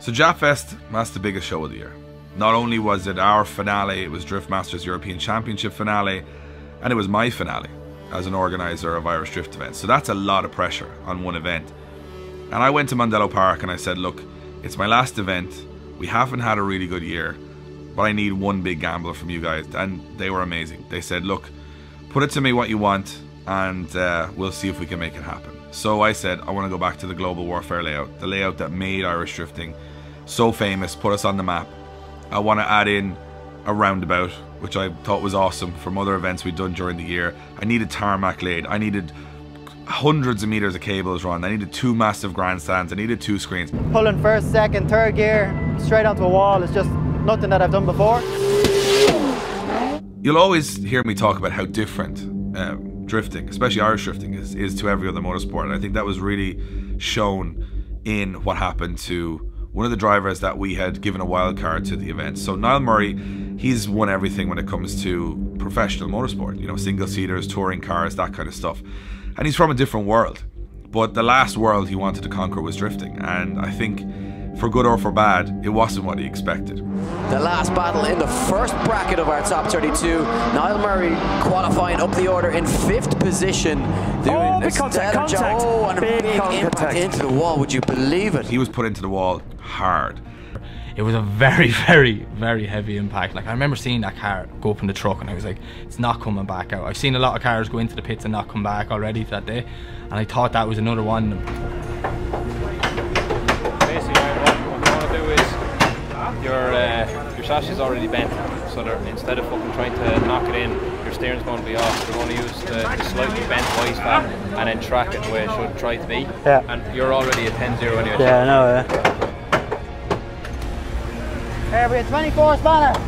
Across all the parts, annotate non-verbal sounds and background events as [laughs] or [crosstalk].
So Japfest, that's the biggest show of the year. Not only was it our finale, it was Drift Masters European Championship finale, and it was my finale as an organizer of Irish Drift events. So that's a lot of pressure on one event. And I went to Mondello Park and I said, look, it's my last event. We haven't had a really good year, but I need one big gambler from you guys. And they were amazing. They said, look, put it to me what you want, and uh, we'll see if we can make it happen. So I said, I want to go back to the Global Warfare layout, the layout that made Irish drifting so famous, put us on the map. I want to add in a roundabout, which I thought was awesome from other events we'd done during the year. I needed tarmac laid. I needed hundreds of meters of cables run. I needed two massive grandstands. I needed two screens. Pulling first, second, third gear straight onto a wall is just nothing that I've done before. You'll always hear me talk about how different um, drifting, especially Irish drifting, is, is to every other motorsport. And I think that was really shown in what happened to one of the drivers that we had given a wild card to the event. So Niall Murray, he's won everything when it comes to professional motorsport, you know, single seaters, touring cars, that kind of stuff. And he's from a different world. But the last world he wanted to conquer was drifting. And I think for good or for bad, it wasn't what he expected. The last battle in the first bracket of our top 32. Niall Murray qualifying up the order in fifth position. Doing oh, big contact, contact. Oh, and big a big contact. impact into the wall. Would you believe it? He was put into the wall hard. It was a very, [laughs] very, very heavy impact. Like I remember seeing that car go up in the truck, and I was like, "It's not coming back out." I've seen a lot of cars go into the pits and not come back already that day, and I thought that was another one. Your uh, your chassis is already bent, so instead of fucking trying to knock it in, your steering's going to be off. You're going to use the, the slightly bent wise fan and then track it the way it should try to be. Yeah. And you're already at 10-0 anyway. Yeah, I know, yeah. There we 24 spanner.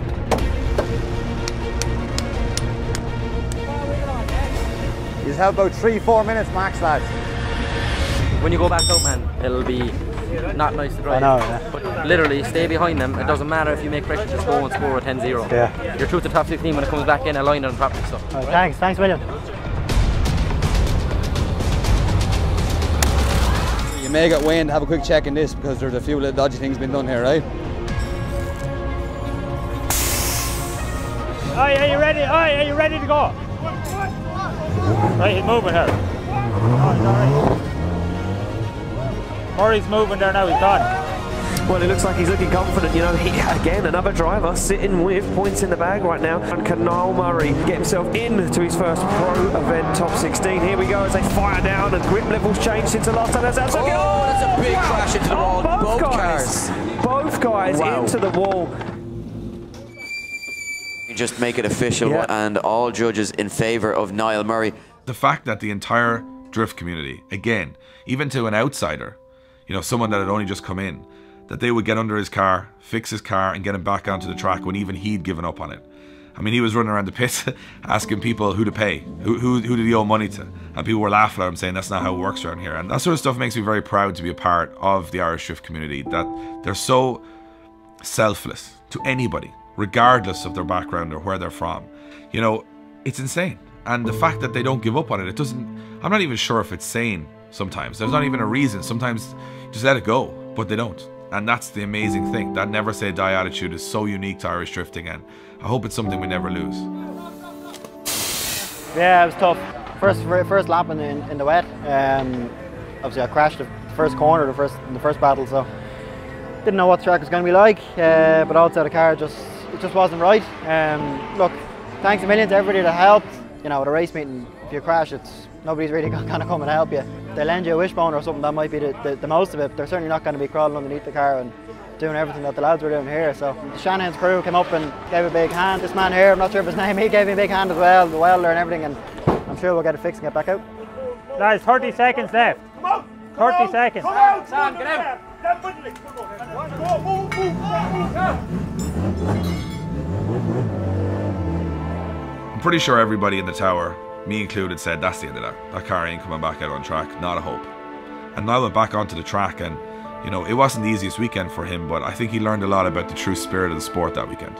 He's held about three, four minutes max, lads. When you go back out, man, it'll be not nice to drive. I know, yeah. But literally, stay behind them. It doesn't matter if you make pressure, just go and score a 10-0. Yeah. You're through the top 15 when it comes back in, align on properly. So. Right, thanks, thanks, William. You may get Wayne to have a quick check in this because there's a few little dodgy things been done here, right? Oi, are you ready? Oi, are you ready to go? Right, he's moving here. Oh, he's all right. Murray's moving there now, he's gone. Well, it looks like he's looking confident. You know, he, again, another driver sitting with points in the bag right now. And can Niall Murray get himself into his first pro event top 16? Here we go as they fire down and grip levels change since the last time. That's Oh, that's a big crash into the oh, wall. Oh, both, Both guys. cars. Both guys Wow. into the wall. You just make it official Yeah. and all judges in favour of Niall Murray. The fact that the entire drift community, again, even to an outsider, you know, someone that had only just come in, that they would get under his car, fix his car, and get him back onto the track when even he'd given up on it. I mean, he was running around the pits [laughs] asking people who to pay, who, who, who did he owe money to, and people were laughing at him saying that's not how it works around here. And that sort of stuff makes me very proud to be a part of the Irish drift community. That they're so selfless to anybody, regardless of their background or where they're from. You know, it's insane. And the fact that they don't give up on it, it doesn't. I'm not even sure if it's sane sometimes. There's not even a reason. Sometimes just let it go, but they don't. And that's the amazing thing. That never say die attitude is so unique to Irish drifting, and I hope it's something we never lose. Yeah, it was tough. First, first lap in, in, in the wet. Um, obviously, I crashed the first corner, the first the first battle, so didn't know what the track was going to be like. Uh, but outside the car, just it just wasn't right. Um, look, thanks a million to everybody that helped. You know, at a race meeting, if you crash, it's nobody's really [laughs] going to come and help you. They lend you a wishbone or something. That might be the, the, the most of it. They're certainly not going to be crawling underneath the car and doing everything that the lads were doing here. So Shanahan's crew came up and gave a big hand. This man here, I'm not sure of his [laughs] name, he gave me a big hand as well, the welder and everything, and I'm sure we'll get it fixed and get back out. Guys, 30 seconds left. 30 seconds. Sam, get out. I'm pretty sure everybody in the tower, me included, said that's the end of that. That car ain't coming back out on track. Not a hope. And Niall went back onto the track, and you know it wasn't the easiest weekend for him, but I think he learned a lot about the true spirit of the sport that weekend.